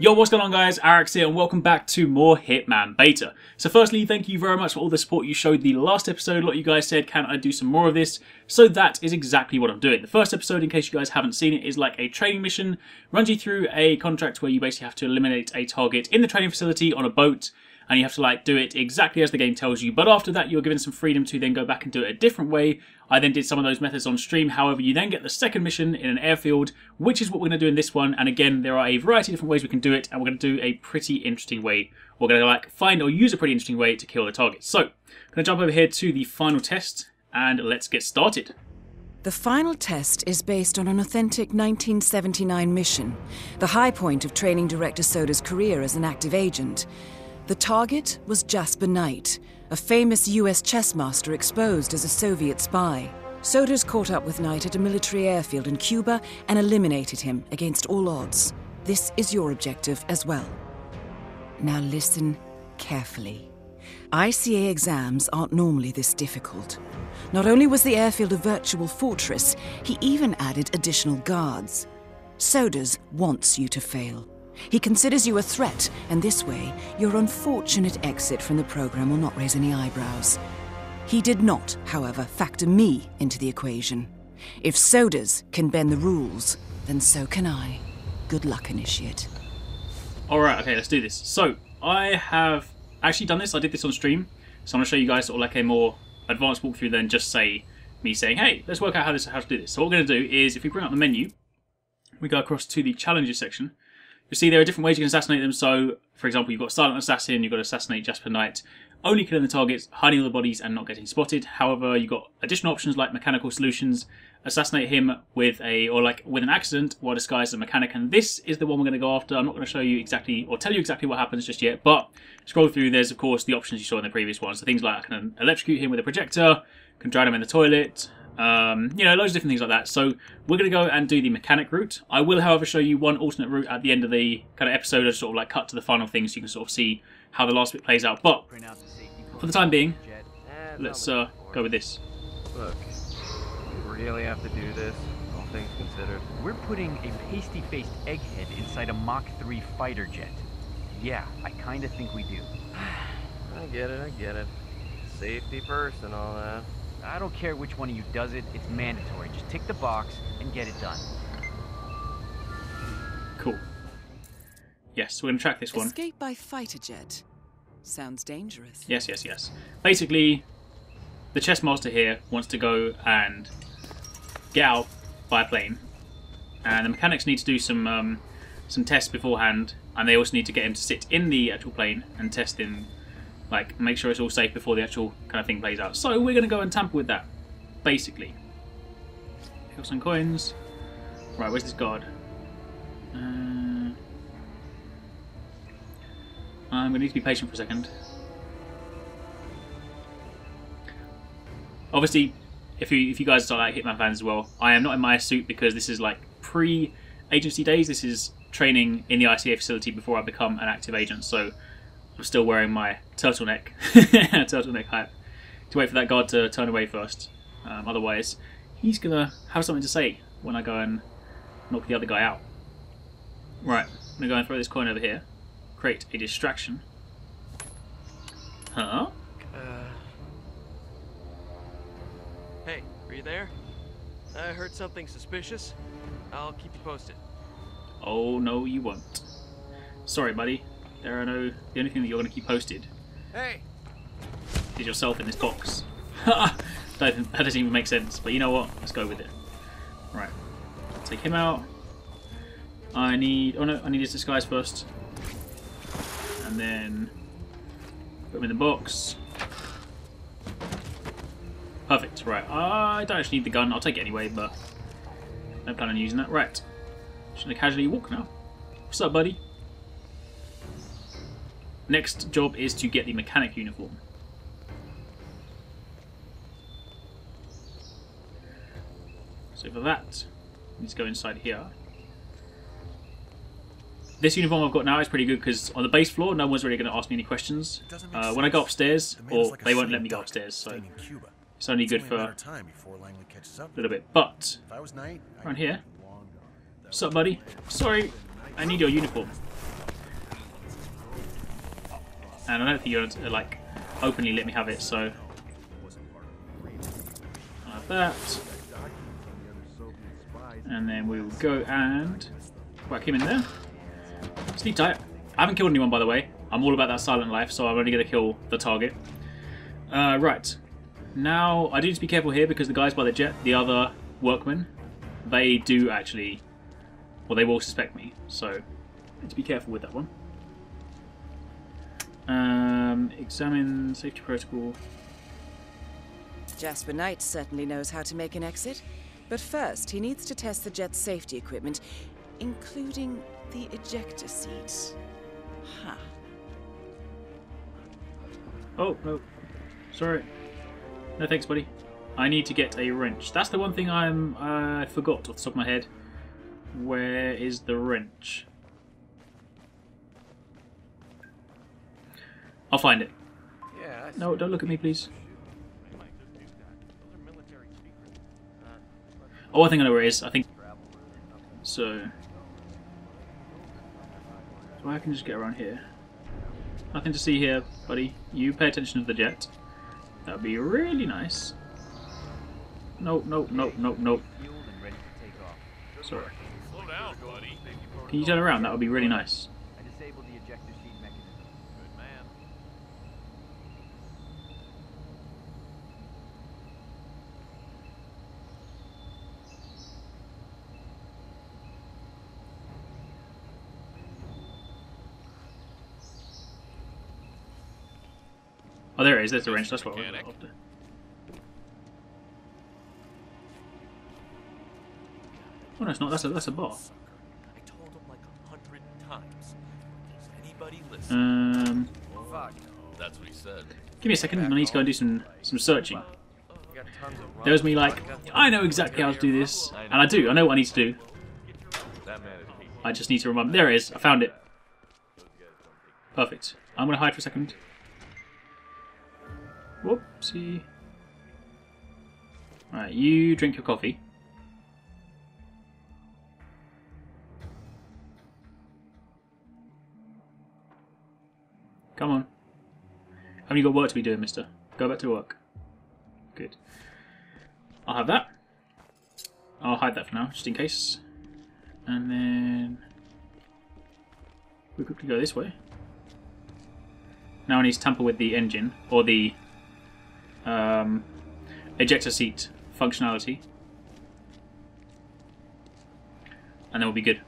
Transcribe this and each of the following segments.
Yo, what's going on guys? Arekkz here and welcome back to more Hitman Beta. So firstly, thank you very much for all the support you showed the last episode. A lot of you guys said, can I do some more of this? So that is exactly what I'm doing. The first episode, in case you guys haven't seen it, is like a training mission. Runs you through a contract where you basically have to eliminate a target in the training facility on a boat and you have to like do it exactly as the game tells you. But after that, you're given some freedom to then go back and do it a different way. I then did some of those methods on stream. However, you then get the second mission in an airfield, which is what we're going to do in this one. And again, there are a variety of different ways we can do it, and we're going to do a pretty interesting way. We're going to like find or use a pretty interesting way to kill the target. So, I'm going to jump over here to the final test, and let's get started. The final test is based on an authentic 1979 mission, the high point of training director Soders' career as an active agent. The target was Jasper Knight, a famous US chess master exposed as a Soviet spy. Soders caught up with Knight at a military airfield in Cuba and eliminated him against all odds. This is your objective as well. Now listen carefully. ICA exams aren't normally this difficult. Not only was the airfield a virtual fortress, he even added additional guards. Soders wants you to fail. He considers you a threat, and this way, your unfortunate exit from the program will not raise any eyebrows. He did not, however, factor me into the equation. If Soders can bend the rules, then so can I. Good luck, Initiate. Alright, okay, let's do this. So, I have actually done this, I did this on stream, so I'm going to show you guys sort of like a more advanced walkthrough than just say me saying, hey, let's work out how this how to do this. So what we're going to do is, if we bring up the menu, we go across to the challenges section, you see there are different ways you can assassinate them. So, for example, you've got Silent Assassin, you've got Assassinate Jasper Knight, only killing the targets, hiding all the bodies, and not getting spotted. However, you've got additional options like Mechanical Solutions, assassinate him with a or like with an accident while disguised as a mechanic. And this is the one we're going to go after. I'm not going to show you exactly or tell you exactly what happens just yet but scroll through there's of course the options you saw in the previous ones. So things like i can electrocute him with a projector can drown him in the toilet um, you know, loads of different things like that. So we're going to go and do the mechanic route. I will, however, show you one alternate route at the end of the kind of episode to sort of like cut to the final thing so you can sort of see how the last bit plays out. But for the time being, let's uh, go with this. Look, we really have to do this, all things considered. We're putting a pasty-faced egghead inside a Mach 3 fighter jet. Yeah, I kind of think we do. I get it, I get it. Safety first and all that. I don't care which one of you does it, it's mandatory. Just tick the box and get it done. Cool. Yes, we're going to track this one. Escape by fighter jet. Sounds dangerous. Yes, yes, yes. Basically, the chess master here wants to go and get out by a plane, and the mechanics need to do some um, some tests beforehand, and they also need to get him to sit in the actual plane and test in like, make sure it's all safe before the actual kind of thing plays out. So we're going to go and tamper with that, basically. Got some coins. Right, where's this guard? Uh, I'm going to need to be patient for a second. Obviously, if you if you guys are like Hitman fans as well, I am not in my suit because this is like pre-agency days. This is training in the ICA facility before I become an active agent. So I'm still wearing my turtleneck, turtleneck hat, to wait for that guard to turn away first. Um, otherwise, he's gonna have something to say when I go and knock the other guy out. Right, I'm gonna go and throw this coin over here, create a distraction. Huh? Uh... Hey, are you there? I heard something suspicious. I'll keep you posted. Oh no, you won't. Sorry, buddy. There are no. The only thing that you're going to keep posted hey. is yourself in this box. that, that doesn't even make sense, but you know what? Let's go with it. Right. Take him out. I need. Oh no, I need his disguise first. And then. Put him in the box. Perfect, right. I don't actually need the gun. I'll take it anyway, but. No plan on using that. Right. Should I casually walk now? What's up, buddy? Next job is to get the mechanic uniform. So for that, let's go inside here. This uniform I've got now is pretty good because on the base floor, no one's really going to ask me any questions. Uh, when I go upstairs, or like they won't let me go upstairs, so it's only good for a little bit. But around here, what's up, buddy? Sorry, I need your uniform. And I don't think you're like openly let me have it. So like that, and then we will go and whack him in there. Sleep tight. I haven't killed anyone, by the way. I'm all about that silent life, so I'm only going to kill the target. Uh, right. Now, I do need to be careful here because the guys by the jet, the other workmen, they do actually... Well, they will suspect me, so need to be careful with that one. Um, examine safety protocol. Jasper Knight certainly knows how to make an exit. But first, he needs to test the jet's safety equipment, including the ejector seat. Huh. Oh, no. Sorry. No thanks, buddy. I need to get a wrench. That's the one thing I'm I forgot off the top of my head. Where is the wrench? I'll find it. Yeah, No, don't look at me, please. Oh, I think I know where it is. I think. So. So I can just get around here. Nothing to see here, buddy. You pay attention to the jet. That'd be really nice. Nope, nope, nope, nope, nope. Fueled and ready to take off. Sorry. Slow down, buddy. Can you turn around? That would be really nice. I disabled the ejector seat mechanism. Good man. Oh, there it is. There's the wrench. That's what I was Mechanic. after. Oh no, it's not. That's a that's a bar. I told him like a hundred times. Does anybody listen? Um, That's what he said. give me a second. I need to go and do some some searching. You got tons of There's me like, I know exactly how to do this, and I do. I know what I need to do. That man is Pete. I just need to remember. There it is. I found it. Perfect. I'm gonna hide for a second. Right, you drink your coffee. Come on. Haven't you got work to be doing, mister? Go back to work. Good. I'll have that. I'll hide that for now, just in case. And then we quickly go this way. Now I need to tamper with the engine or the um, ejector seat functionality, and then we'll be good.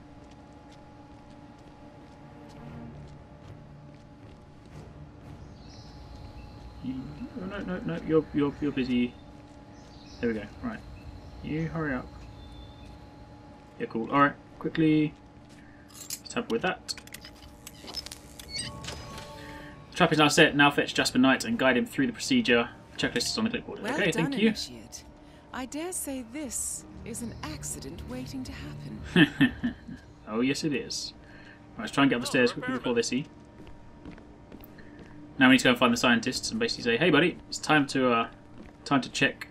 No, no, no! You're you're you're busy. There we go. Right, you hurry up. Yeah, cool. All right, quickly. Let's with that. The trap is now set. Now fetch Jasper Knight and guide him through the procedure. Checklist is on the clipboard. Well okay, done, thank you. Initiate. I dare say this is an accident waiting to happen. oh yes, it is. Right, let's try and get up the stairs quickly before they see. Now we need to go and find the scientists and basically say, "Hey, buddy, it's time to uh, time to check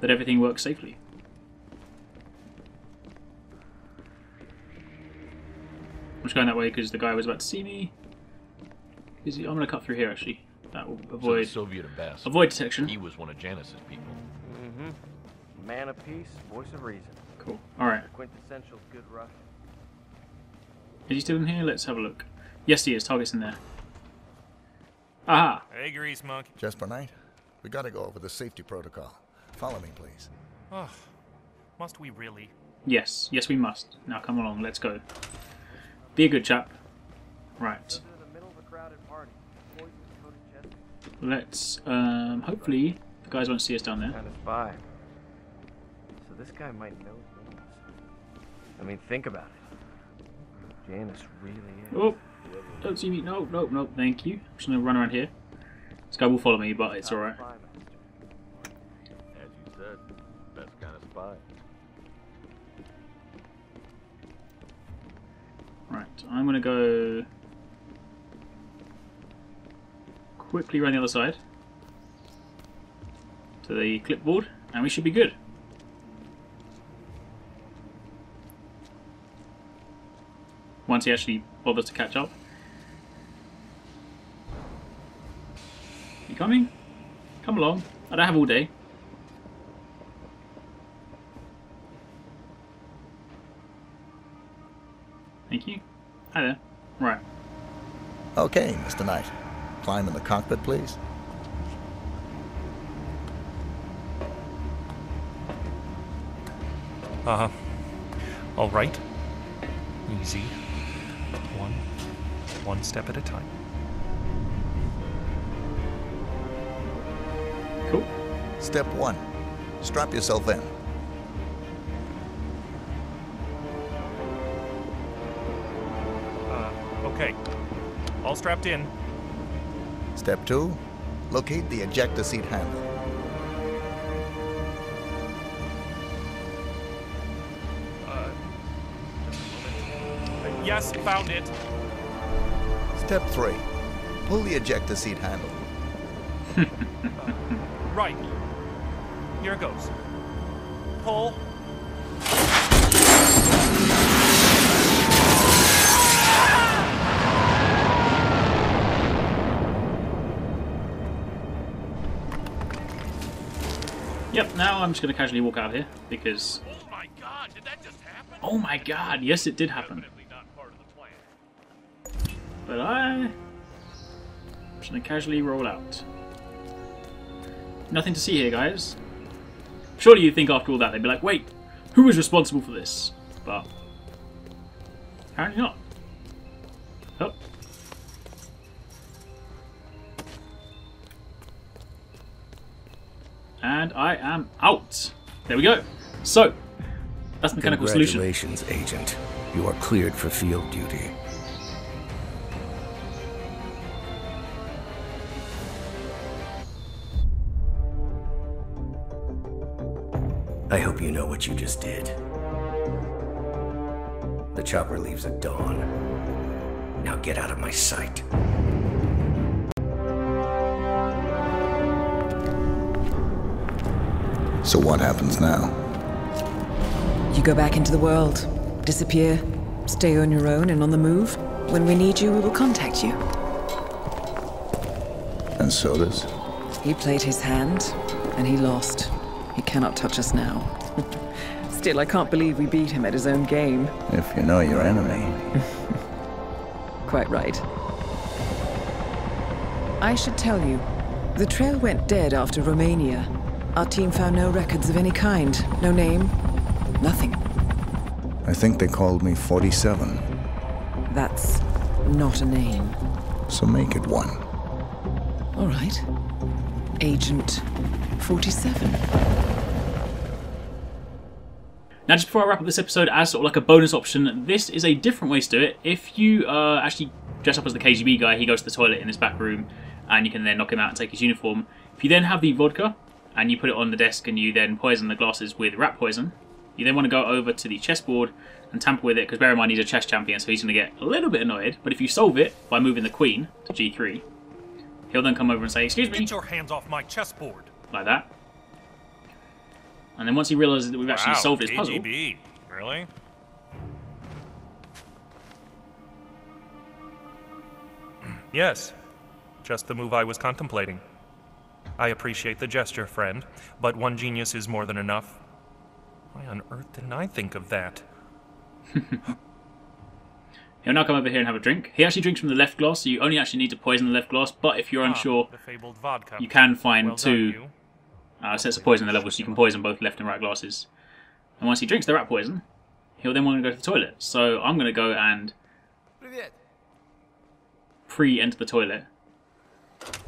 that everything works safely." I'm just going that way because the guy was about to see me. Is he? I'm going to cut through here actually. That will So the avoid Soviet ambassador. avoid detection. He was one of Janice's people. Mm-hmm. Man of peace, voice of reason. Cool. All right. Quintessential good Russian. Is he still in here? Let's have a look. Yes, he is. Target's in there. Aha! Hey, Grease Monkey. Jasper Knight, we gotta go over the safety protocol. Follow me, please. Oh, must we really? Yes, yes, we must. Now come along, let's go. Be a good chap. Right. Those are the middle of a crowded party. Poison coated chest. Let's. Um, hopefully, the guys won't see us down there. Spy. So this guy might know things. I mean, think about it. Janice really is. Oh, don't see me. No, no, no. Thank you. I'm just gonna run around here. This guy will follow me, but it's alright. As you said, best kind of spy. Right, I'm gonna go quickly around the other side to the clipboard, and we should be good. Once he actually bothers to catch up. You coming? Come along. I don't have all day. Thank you. Hi there. Right. Okay, Mr. Knight. Climb in the cockpit, please. Uh huh. All right. Easy. One, one step at a time. Cool. Step one. Strap yourself in. Uh, okay. All strapped in. Step two. Locate the ejector seat handle. Uh, just a moment. Uh, yes, found it. Step three. Pull the ejector seat handle. Right. Here it goes. Pull. Yep, now I'm just going to casually walk out of here because. Oh my god, did that just happen? Oh my god, yes, it did happen. Definitely not part of the plan. But I. I'm just going to casually roll out. Nothing to see here, guys. Surely you'd think after all that they'd be like, wait, who is responsible for this? But. Apparently not. Oh. And I am out. There we go. So, that's the mechanical solution. Congratulations, Agent. You are cleared for field duty. I hope you know what you just did. The chopper leaves at dawn. Now get out of my sight. So what happens now? You go back into the world, disappear, stay on your own and on the move. When we need you, we will contact you. And so does. He played his hand, and he lost. He cannot touch us now. Still, I can't believe we beat him at his own game. If you know your enemy. Quite right. I should tell you, the trail went dead after Romania. Our team found no records of any kind. No name. Nothing. I think they called me 47. That's not a name. So make it one. All right. Agent 47. Now, just before I wrap up this episode, as sort of like a bonus option, this is a different way to do it. If you uh, actually dress up as the KGB guy, he goes to the toilet in his back room, and you can then knock him out and take his uniform. If you then have the vodka, and you put it on the desk, and you then poison the glasses with rat poison, you then want to go over to the chessboard and tamper with it, because bear in mind he's a chess champion, so he's going to get a little bit annoyed. But if you solve it by moving the queen to g3, he'll then come over and say, "Excuse me," Get your hands off my chessboard. like that. And then once he realizes that we've actually wow, solved his puzzle. Really? Yes, just the move I was contemplating. I appreciate the gesture, friend, but one genius is more than enough. Why on earth didn't I think of that? He'll now come over here and have a drink. He actually drinks from the left glass, so you only actually need to poison the left glass. But if you're Ah, unsure, the fabled vodka. you can find well two you. uh, sets of poison in the level, so you can poison both left and right glasses. And once he drinks the rat poison, he'll then want to go to the toilet. So I'm going to go and pre-enter the toilet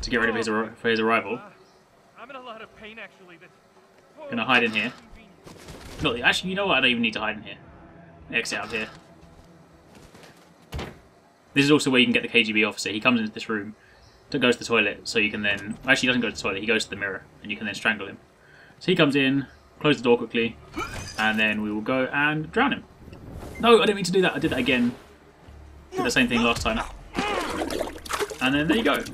to get rid of his for his arrival. I'm in a lot of pain, actually. That... Gonna hide in here. No, actually, you know what? I don't even need to hide in here. Exit out here. This is also where you can get the KGB officer. He comes into this room, to goes to the toilet, so you can then. Actually, he doesn't go to the toilet. He goes to the mirror, and you can then strangle him. So he comes in, close the door quickly, and then we will go and drown him. No, I didn't mean to do that. I did that again. Did the same thing last time. And then there you go.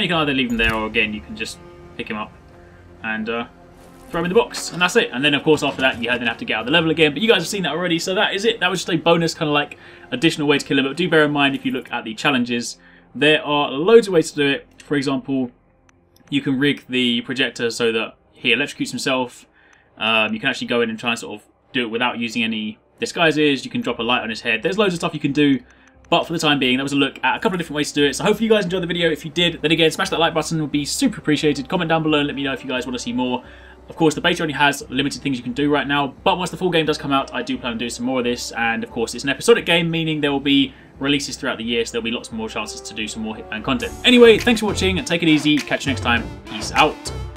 And you can either leave him there, or again, you can just pick him up and uh, throw him in the box, and that's it. And then, of course, after that, you then have to get out of the level again. But you guys have seen that already, so that is it. That was just a bonus, kind of like additional way to kill him. But do bear in mind, if you look at the challenges, there are loads of ways to do it. For example, you can rig the projector so that he electrocutes himself. Um, you can actually go in and try and sort of do it without using any disguises. You can drop a light on his head. There's loads of stuff you can do. But for the time being, that was a look at a couple of different ways to do it. So hopefully you guys enjoyed the video. If you did, then again, smash that like button. would be super appreciated. Comment down below and let me know if you guys want to see more. Of course, the beta only has limited things you can do right now, but once the full game does come out, I do plan on doing some more of this, and of course, it's an episodic game, meaning there will be releases throughout the year, so there'll be lots more chances to do some more Hitman content. Anyway, thanks for watching, and take it easy, catch you next time, peace out.